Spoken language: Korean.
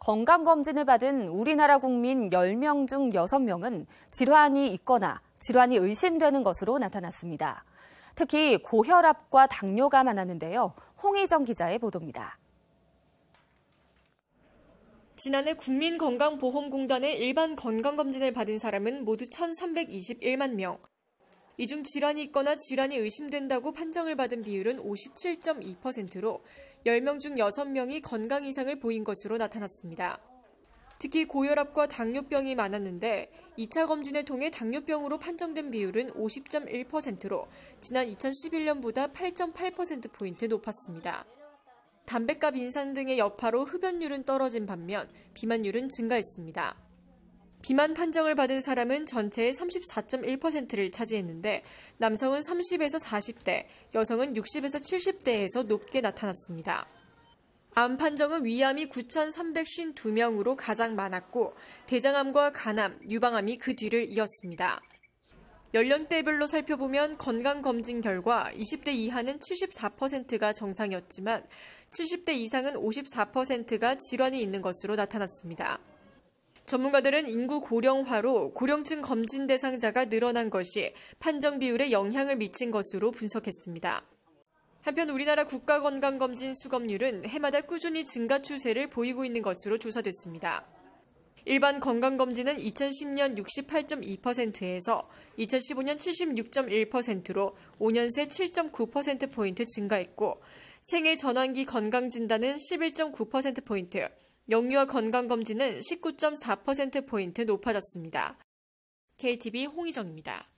건강검진을 받은 우리나라 국민 10명 중 6명은 질환이 있거나 질환이 의심되는 것으로 나타났습니다. 특히 고혈압과 당뇨가 많았는데요. 홍희정 기자의 보도입니다. 지난해 국민건강보험공단의 일반 건강검진을 받은 사람은 모두 1,321만 명. 이 중 질환이 있거나 질환이 의심된다고 판정을 받은 비율은 57.2%로 10명 중 6명이 건강 이상을 보인 것으로 나타났습니다. 특히 고혈압과 당뇨병이 많았는데 2차 검진을 통해 당뇨병으로 판정된 비율은 50.1%로 지난 2011년보다 8.8%포인트 높았습니다. 담뱃값 인상 등의 여파로 흡연율은 떨어진 반면 비만율은 증가했습니다. 비만 판정을 받은 사람은 전체의 34.1%를 차지했는데 남성은 30에서 40대, 여성은 60에서 70대에서 높게 나타났습니다. 암 판정은 위암이 9,352명으로 가장 많았고 대장암과 간암, 유방암이 그 뒤를 이었습니다. 연령대별로 살펴보면 건강검진 결과 20대 이하는 74%가 정상이었지만 70대 이상은 54%가 질환이 있는 것으로 나타났습니다. 전문가들은 인구 고령화로 고령층 검진 대상자가 늘어난 것이 판정 비율에 영향을 미친 것으로 분석했습니다. 한편 우리나라 국가건강검진 수검률은 해마다 꾸준히 증가 추세를 보이고 있는 것으로 조사됐습니다. 일반 건강검진은 2010년 68.2%에서 2015년 76.1%로 5년 새 7.9%포인트 증가했고 생애 전환기 건강진단은 11.9%포인트, 영유아 건강검진은 19.4%포인트 높아졌습니다. KTV 홍희정입니다.